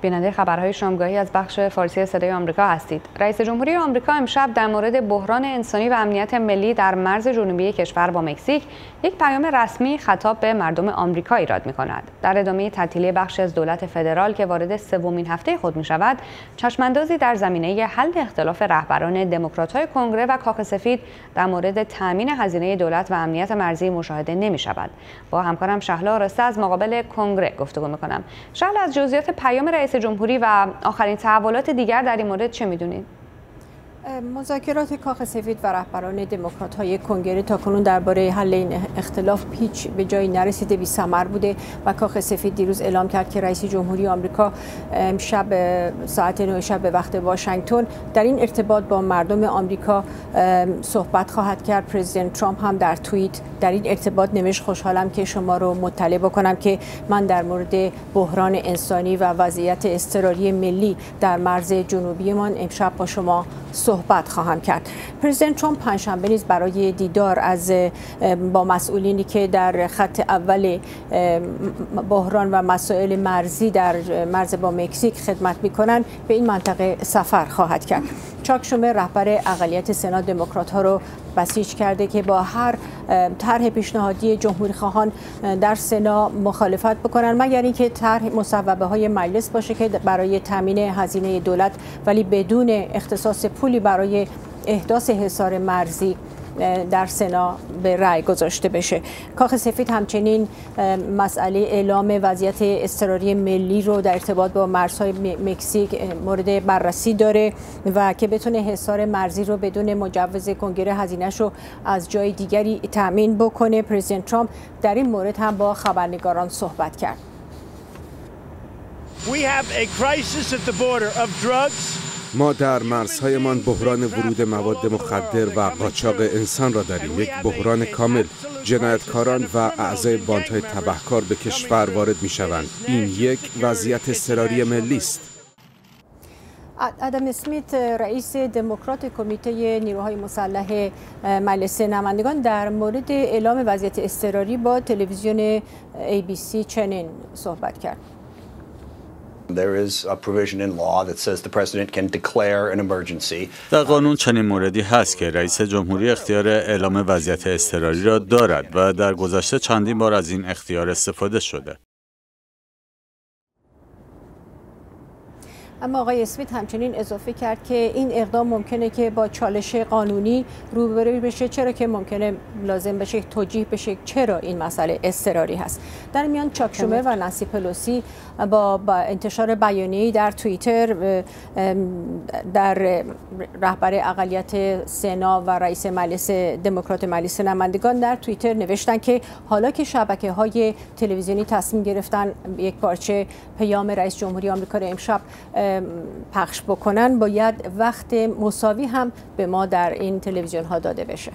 بیننده خبرهای شامگاهی از بخش فارسی صدای آمریکا هستید. رئیس جمهوری آمریکا امشب در مورد بحران انسانی و امنیت ملی در مرز جنوبی کشور با مکزیک یک پیام رسمی خطاب به مردم آمریکا ایراد می کند. در ادامه تعطیلی بخش از دولت فدرال که وارد سومین هفته خود می شود، چشماندازی در زمینه حل اختلاف رهبران دموکرات‌های کنگره و کاخ سفید در مورد تامین هزینه دولت و امنیت مرزی مشاهده نمی شود. با همکارم شهلا رسته از مقابل کنگره گفتگو می کنم. شهلا از جزئیات پیام رئیس جمهوری و آخرین تحولات دیگر در این مورد چه می‌دونید؟ مذاکرات کاخ سفید و رهبران دموکرات های کنگره تا کنون درباره حل این اختلاف پیچ به جایی نرسیده بی سمر بوده و کاخ سفید دیروز اعلام کرد که رئیس جمهوری آمریکا شب ساعت 9 شب به وقت واشنگتن در این ارتباط با مردم آمریکا صحبت خواهد کرد. پرزیدنت ترامپ هم در توییت در این ارتباط نوشت خوشحالم که شما رو مطلع بکنم که من در مورد بحران انسانی و وضعیت اضطراری ملی در مرز جنوبیمان امشب با شما صحبت خواهم کرد. پرزیدنت ترامپ پنجشنبه نیز برای دیدار از با مسئولینی که در خط اول بحران و مسائل مرزی در مرز با مکزیک خدمت می‌کنند به این منطقه سفر خواهد کرد. چاک شومر رهبر اقلیت سنا دموکرات ها رو بسیج کرده که با هر طرح پیشنهادی جمهوری خواهان در سنا مخالفت بکنن مگر اینکه طرح مصوبه های مجلس باشه که برای تامین هزینه دولت ولی بدون اختصاص پولی برای احداث حصار مرزی در سنا به رأی گذاشته بشه. کاخ سفید همچنین مسئله اعلام وضعیت اضطراری ملی رو در ارتباط با مرزهای مکزیک مورد بررسی داره و که بتونه حصار مرزی رو بدون مجوز کنگره هزینهش رو از جای دیگری تأمین بکنه. پرزیدنت ترامپ در این مورد هم با خبرنگاران صحبت کرد. We have a crisis at the border of drugs, ما در مرزهایمان بحران ورود مواد مخدر و قاچاق انسان را داریم. یک بحران کامل جنایتکاران و اعضای باندهای تبهکار به کشور وارد می شوند این یک وضعیت اضطراری ملی است. ادم اسمیت رئیس دموکرات کمیته نیروهای مسلح مجلس نمایندگان در مورد اعلام وضعیت اضطراری با تلویزیون ABC چنین صحبت کرد. There is a provision in law that says the president can declare an emergency. در قانون چنین موردی هست که رئیس جمهوری اختیار اعلام وضعیت اضطراری را دارد و در گذشته چندین بار از این اختیار استفاده شده. اما آقای اسمیت همچنین اضافه کرد که این اقدام ممکنه که با چالش قانونی روبرو بشه. چرا که ممکنه لازم بشه توجیه بشه چرا این مسئله اضطراری هست. در میان چاک شومر و نانسی پلوسی با, با انتشار بیانیه‌ای در توییتر در رهبر اقلیت سنا و رئیس مجلس دموکرات مجلس نمایندگان در توییتر نوشتن که حالا که شبکه های تلویزیونی تصمیم گرفتن یک پارچه پیام رئیس جمهوری آمریکا را امشب پخش بکنن باید وقت مساوی هم به ما در این تلویزیون ها داده بشه.